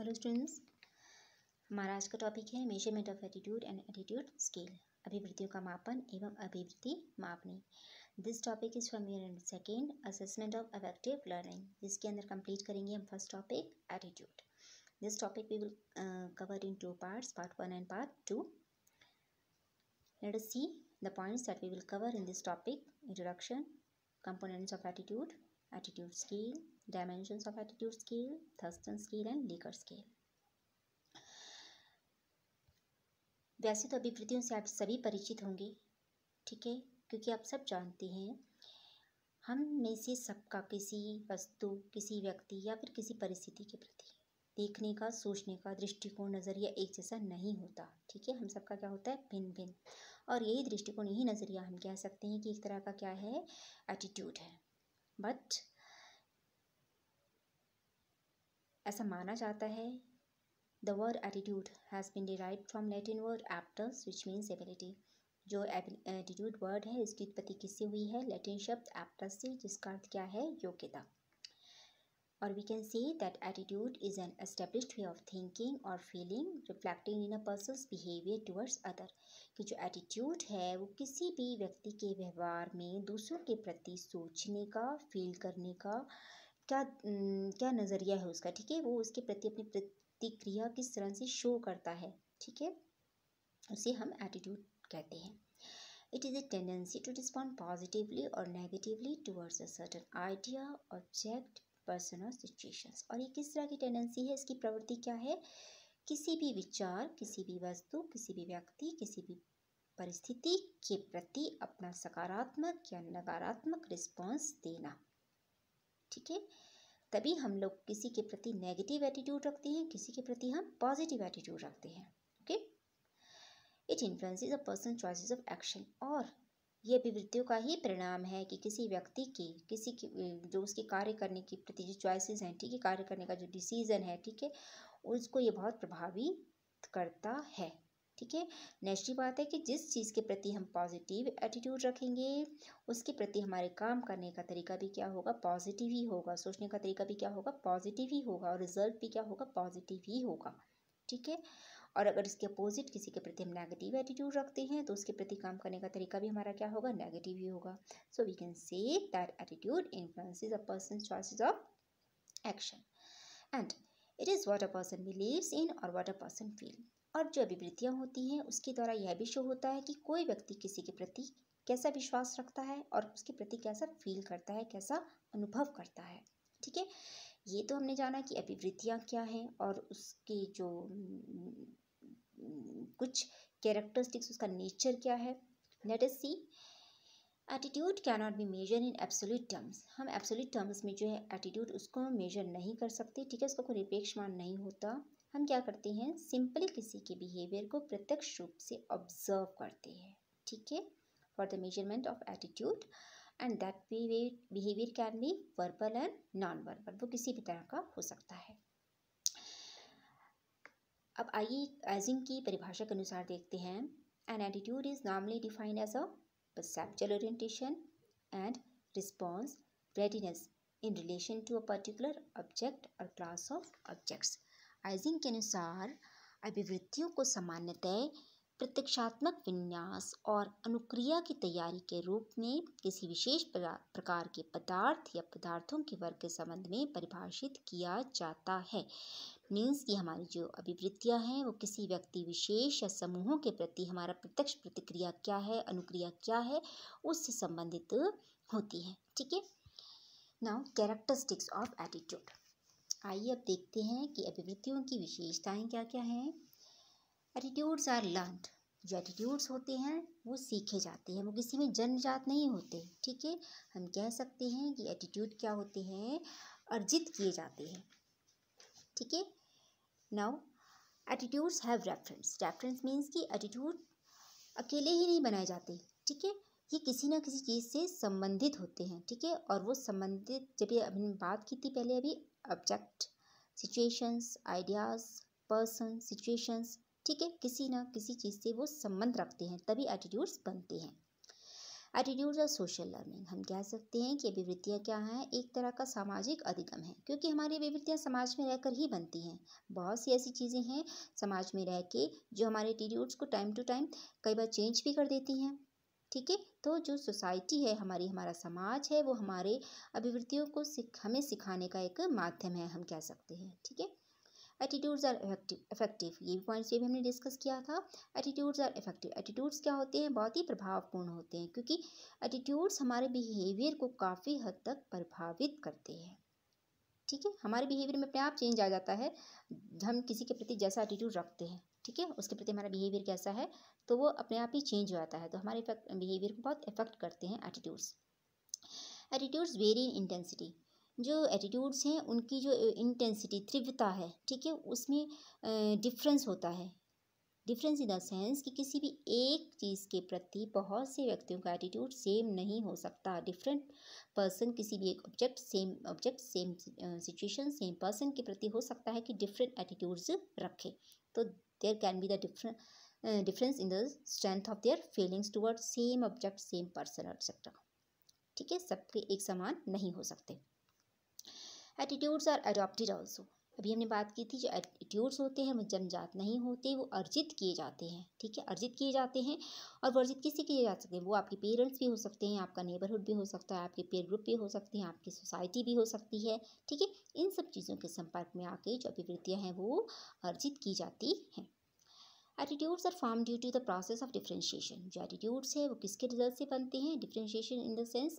Hello students, हमारा आज का टॉपिक है measurement of attitude and attitude scale अभिवृत्तियों का मापन एवं अभिवृत्ति मापनी। This topic is from and second assessment of affective learning जिसके अंदर कंप्लीट करेंगे हम first topic attitude this topic we will cover in two parts part one and part two let us see the points that we will cover in this topic, introduction, components of attitude attitude dimensions of attitude scale thurston scale, and likert scale. वैसे तो अभिवृत्तियों से आप सभी परिचित होंगे, ठीक है? क्योंकि आप सब जानते हैं, हम में से सबका किसी वस्तु, किसी व्यक्ति या फिर किसी परिस्थिति के प्रति देखने का, सोचने का दृष्टिकोण, नज़रिया एक जैसा नहीं होता, ठीक है? हम सबका क्या होता है? भिन्न भिन्न और यही दृष्टिकोण, यही नज़रिया हम कह सकते हैं कि एक तरह का क्या है? एटीट्यूड है। बट ऐसा माना जाता है the word attitude has been derive from Latin word aptus which means ability जो एटीट्यूड वर्ड है, इसकी उत्पत्ति किससे हुई है? लैटिन शब्द एप्टस से, जिसका अर्थ क्या है? योग्यता। or we can say that attitude is an established way of thinking or feeling, reflecting in a person's behavior towards other. कि जो एटीट्यूड है, वो किसी भी व्यक्ति के व्यवहार में दूसरों के प्रति सोचने का फील करने का क्या क्या नज़रिया है उसका ठीक है? वो उसके प्रति अपनी प्रतिक्रिया किस तरह से शो करता है ठीक है? उसे हम एटीट्यूड कहते हैं। It is a tendency to respond positively or negatively towards a certain idea, object, person और सिचुएशंस और ये किस तरह की टेंडेंसी है? इसकी प्रवृत्ति क्या है? किसी भी विचार किसी भी वस्तु किसी भी व्यक्ति किसी भी परिस्थिति के प्रति अपना सकारात्मक या नकारात्मक रिस्पॉन्स देना। ठीक है? तभी हम लोग किसी के प्रति नेगेटिव एटीट्यूड रखते हैं, किसी के प्रति हम पॉजिटिव एटीट्यूड रखते हैं okay it influences a person choices of action और ये अभिवृत्तियों का ही परिणाम है कि किसी व्यक्ति की, किसी की जो उसके कार्य करने की प्रति जो चॉइसेस हैं, ठीक है? कार्य करने का जो डिसीज़न है, ठीक है? उसको ये बहुत प्रभावित करता है। ठीक है? नेक्स्ट बात है कि जिस चीज़ के प्रति हम पॉजिटिव एटीट्यूड रखेंगे, उसके प्रति हमारे काम करने का तरीका भी क्या होगा? पॉजिटिव ही होगा। सोचने का तरीका भी क्या होगा? पॉजिटिव ही होगा और रिज़ल्ट भी क्या होगा? पॉजिटिव ही होगा। ठीक है? और अगर इसके अपोजिट किसी के प्रति हम नेगेटिव एटीट्यूड रखते हैं तो उसके प्रति काम करने का तरीका भी हमारा क्या होगा? नेगेटिव ही होगा। So we can say that attitude influences a person choices of action and it is what a person believes in और वॉट अ पर्सन फील और जो अभिवृत्तियाँ होती हैं, उसके द्वारा यह भी शो होता है कि कोई व्यक्ति किसी के प्रति कैसा विश्वास रखता है और उसके प्रति कैसा फील करता है, कैसा अनुभव करता है। ठीक है? ये तो हमने जाना कि अभिवृत्तियाँ क्या हैं और उसकी जो कुछ कैरेक्टरिस्टिक्स उसका नेचर क्या है। Let us see attitude can not be measure in absolute terms हम एब्सोल्यूट टर्म्स में जो है एटीट्यूड उसको हम मेजर नहीं कर सकते। ठीक है? उसका कोई निरपेक्षमान नहीं होता। हम क्या करते हैं? सिंपली किसी के बिहेवियर को प्रत्यक्ष रूप से ऑब्ज़र्व करते हैं, ठीक है? For the measurement of attitude and that behaviour can be verbal and non verbal वो किसी भी तरह का हो सकता है। अब आइए एजिंग की परिभाषा के अनुसार देखते हैं। An attitude is normally defined as a perceptual orientation and response readiness in relation to a particular object और क्लास ऑफ़ objects. आइजिंग के अनुसार अभिवृत्तियों को सामान्यतः प्रत्यक्षात्मक विन्यास और अनुक्रिया की तैयारी के रूप में किसी विशेष प्रकार के पदार्थ या पदार्थों के वर्ग के संबंध में परिभाषित किया जाता है। मीन्स कि हमारी जो अभिवृत्तियाँ हैं, वो किसी व्यक्ति विशेष या समूहों के प्रति हमारा प्रत्यक्ष प्रतिक्रिया क्या है, अनुक्रिया क्या है, उससे संबंधित होती है। ठीक है? नाउ कैरेक्टरिस्टिक्स ऑफ़ एटीट्यूड आइए अब देखते हैं कि अभिवृत्तियों की विशेषताएँ क्या क्या हैं। एटीट्यूड्स आर लर्नड जो एटीट्यूड्स होते हैं, वो सीखे जाते हैं। वो किसी में जन्मजात नहीं होते, ठीक है? हम कह सकते हैं कि एटीट्यूड क्या होते हैं? अर्जित किए जाते हैं, ठीक है? Now attitudes have reference reference means कि एटीट्यूड अकेले ही नहीं बनाए जाते, ठीक है? ये किसी ना किसी चीज़ से संबंधित होते हैं, ठीक है? और वो संबंधित, जब ये अभी बात की थी पहले अभी object situations ideas person situations ठीक है? किसी ना किसी चीज़ से वो संबंध रखते हैं, तभी एटीट्यूड्स बनते हैं। एटीट्यूड्स और सोशल लर्निंग हम कह सकते हैं कि अभिवृत्तियाँ क्या हैं? एक तरह का सामाजिक अधिगम है, क्योंकि हमारी अभिवृत्तियाँ समाज में रहकर ही बनती हैं। बहुत सी ऐसी चीज़ें हैं समाज में रह के जो हमारे एटीट्यूड्स को टाइम टू टाइम कई बार चेंज भी कर देती हैं। ठीक है? तो जो सोसाइटी है, हमारी, हमारा समाज है, वो हमारे अभिवृत्तियों को सिख, हमें सिखाने का एक माध्यम है, हम कह सकते हैं, ठीक है? एटीट्यूड्स आर इफ़ेक्टिव इफ़ेक्टिव ये भी पॉइंट्स ये भी हमने डिस्कस किया था। एटीट्यूड्स आर इफ़ेक्टिव एटीट्यूड्स क्या होते हैं? बहुत ही प्रभावपूर्ण होते हैं, क्योंकि एटीट्यूड्स हमारे बिहेवियर को काफ़ी हद तक प्रभावित करते हैं, ठीक है? हमारे बिहेवियर में अपने आप चेंज आ जाता है, हम किसी के प्रति जैसा एटीट्यूड रखते हैं। ठीक है? उसके प्रति हमारा बिहेवियर कैसा है? तो वो अपने आप ही चेंज हो जाता है। तो हमारे बिहेवियर को बहुत इफ़ेक्ट करते हैं attitudes attitudes vary in intensity जो एटीट्यूड्स हैं, उनकी जो इंटेंसिटी तीव्रता है, ठीक है? उसमें डिफरेंस होता है। डिफरेंस इन द सेंस कि किसी भी एक चीज़ के प्रति बहुत से व्यक्तियों का एटीट्यूड सेम नहीं हो सकता। डिफरेंट पर्सन किसी भी एक object same object same situation same person के प्रति हो सकता है कि डिफरेंट एटीट्यूड्स रखे। तो there can be the uh, difference in the strength of their feelings toward same object same person etcetera ठीक है? सबके एक समान नहीं हो सकते। एटीट्यूड्स आर एडॉप्टेड ऑल्सो अभी हमने बात की थी, जो एटीट्यूड्स होते हैं, वो जन्मजात नहीं होते, वो अर्जित किए जाते हैं, ठीक है? अर्जित किए जाते हैं और वो अर्जित किससे किए जा सकते हैं? वो आपके पेरेंट्स भी हो सकते हैं, आपका नेबरहुड भी हो सकता है, आपके पेयर ग्रुप भी हो सकते हैं, आपकी सोसाइटी भी हो सकती है, ठीक है? इन सब चीज़ों के संपर्क में आके जो अभिवृत्तियाँ हैं, वो अर्जित की जाती हैं। Attitudes are form due to the process of differentiation जो एटीट्यूड्स है, वो किसके रिज़ल्ट से बनते हैं? Differentiation in the sense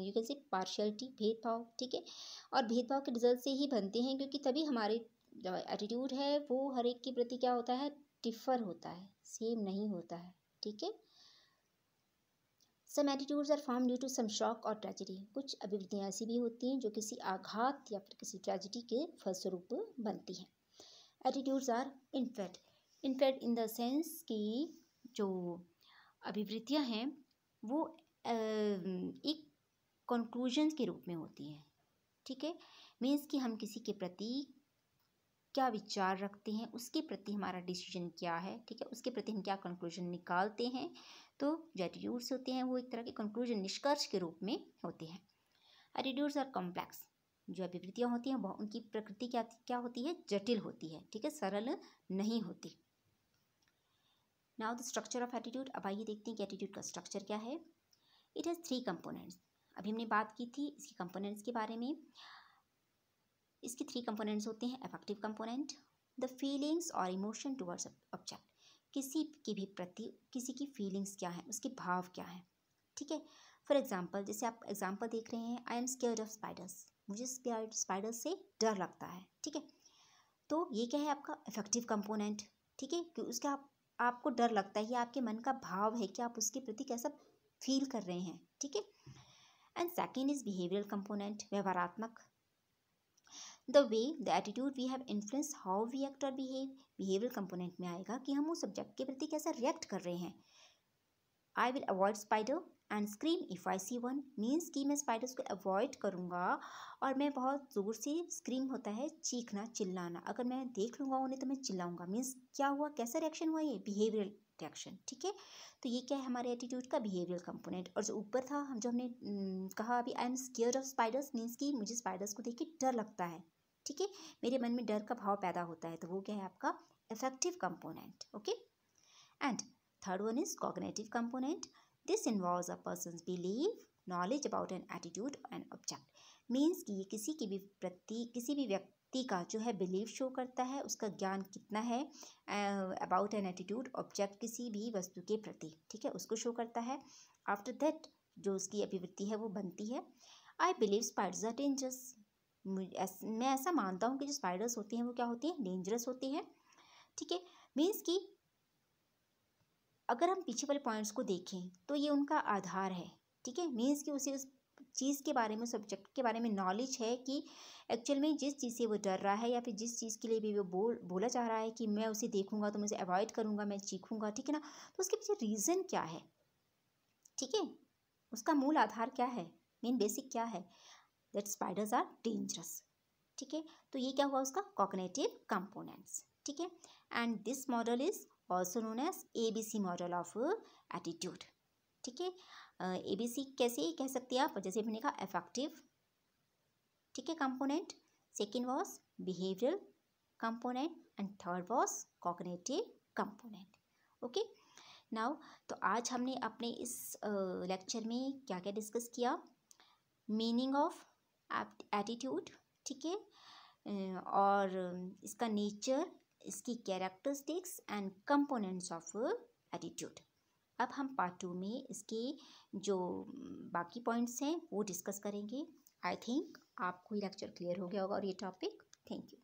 you can say partiality भेदभाव, ठीक है? और भेदभाव के रिज़ल्ट से ही बनते हैं, क्योंकि तभी हमारे एटीट्यूड है, वो हर एक के प्रति क्या होता है? डिफर होता है सेम नहीं होता है, ठीक है? Some attitudes are form due to some shock और ट्रेजिडी कुछ अभिवृत्तियाँ ऐसी भी होती हैं, जो किसी आघात या फिर किसी ट्रेजिडी के फलस्वरूप बनती हैं। Attitudes are in fact in fact in the sense कि जो अभिवृत्तियाँ हैं, वो एक कंक्लूजन के रूप में होती हैं, ठीक है? मीन्स कि हम किसी के प्रति क्या विचार रखते हैं, उसके प्रति हमारा डिसीज़न क्या है, ठीक है? उसके प्रति हम क्या कंक्लूजन निकालते हैं तो जो एटीट्यूड्स होते हैं, वो एक तरह के कंक्लूजन निष्कर्ष के रूप में होते हैं। एटीट्यूड्स आर कॉम्प्लेक्स जो अभिवृत्तियाँ होती हैं उनकी प्रकृति क्या क्या होती है? जटिल होती है, ठीक है? सरल नहीं होती। Now the structure of attitude अब आइए देखते हैं कि एटीट्यूड का स्ट्रक्चर क्या है। इट हैज़ थ्री कंपोनेंट्स अभी हमने बात की थी इसके कंपोनेंट्स के बारे में। इसके थ्री कंपोनेंट्स होते हैं अफेक्टिव कंपोनेंट द फीलिंग्स और इमोशन टुवर्ड्स ऑब्जेक्ट किसी के भी प्रति, किसी की फीलिंग्स क्या है, उसके भाव क्या है। ठीक है? फॉर एग्ज़ाम्पल जैसे आप एग्ज़ाम्पल देख रहे हैं I am scared of spiders मुझे स्पाइडर्स से डर लगता है। ठीक है? तो ये क्या है आपका? इफ़ेक्टिव कंपोनेंट ठीक है? कि उसका आप आपको डर लगता है, ये आपके मन का भाव है कि आप उसके प्रति कैसा फील कर रहे हैं, ठीक है? And second is behavioural component व्यवहारात्मक। The way the attitude we have influence how we act और बिहेव बिहेवियर कंपोनेंट में आएगा कि हम उस सब्जेक्ट के प्रति कैसा रिएक्ट कर रहे हैं। I will avoid spider and scream if I see one means कि मैं स्पाइडर्स को अवॉइड करूँगा और मैं बहुत ज़ोर से स्क्रीम होता है चीखना चिल्लाना। अगर मैं देख लूँगा उन्हें तो मैं चिल्लाऊँगा। मीन्स क्या हुआ? कैसा रिएक्शन हुआ ये? बिहेवियरल रिएक्शन ठीक है? तो ये क्या है हमारे एटीट्यूड का बिहेवियल कंपोनेंट और जो ऊपर था, हम जो हमने कहा अभी I am scare of spiders means कि मुझे स्पाइडर्स को देख के डर लगता है, ठीक है? मेरे मन में डर का भाव पैदा होता है। तो वो क्या है आपका? Effective component okay and third one is cognitive component this involve a person believe knowledge about an attitude and object means कि ये किसी की भी प्रति, किसी भी व्यक्ति का जो है बिलीव शो करता है, उसका ज्ञान कितना है अबाउट एन एटीट्यूड ऑब्जेक्ट किसी भी वस्तु के प्रति, ठीक है? उसको शो करता है। आफ्टर दैट जो उसकी अभिवृत्ति है, वो बनती है। I believe spiders are dangerous मैं ऐसा मानता हूँ कि जो स्पाइडर्स होती हैं, वो क्या होती हैं? डेंजरस होती हैं, ठीक है? मीन्स कि अगर हम पीछे वाले पॉइंट्स को देखें तो ये उनका आधार है, ठीक है? मीन्स कि उसे उस चीज़ के बारे में सब्जेक्ट के बारे में नॉलेज है कि एक्चुअल में जिस चीज़ से वो डर रहा है या फिर जिस चीज़ के लिए भी वो बोल, बोला चाह रहा है कि मैं उसे देखूँगा तो मैं उसे अवॉइड करूँगा, मैं चीखूँगा ठीक है ना? तो उसके पीछे रीज़न क्या है? ठीक है? उसका मूल आधार क्या है? मेन बेसिक क्या है? दैट स्पाइडर्स आर डेंजरस ठीक है? तो ये क्या हुआ उसका? कॉग्नेटिव कंपोनेंट्स ठीक है? And this model is also known as A B C model of attitude ठीक है? ए बी सी कैसे कह सकते हैं आप? जैसे मैंने कहा इफ़ेक्टिव ठीक है component second was behavioural component and third was cognitive component okay now तो आज हमने अपने इस लेक्चर uh, में क्या क्या डिस्कस किया? मीनिंग ऑफ़ एटीट्यूड ठीक है? और इसका नेचर इसकी characteristics and components of attitude अब हम पार्ट टू में इसके जो बाकी पॉइंट्स हैं, वो डिस्कस करेंगे। आई थिंक आपको ये लेक्चर क्लियर हो गया होगा और ये टॉपिक थैंक यू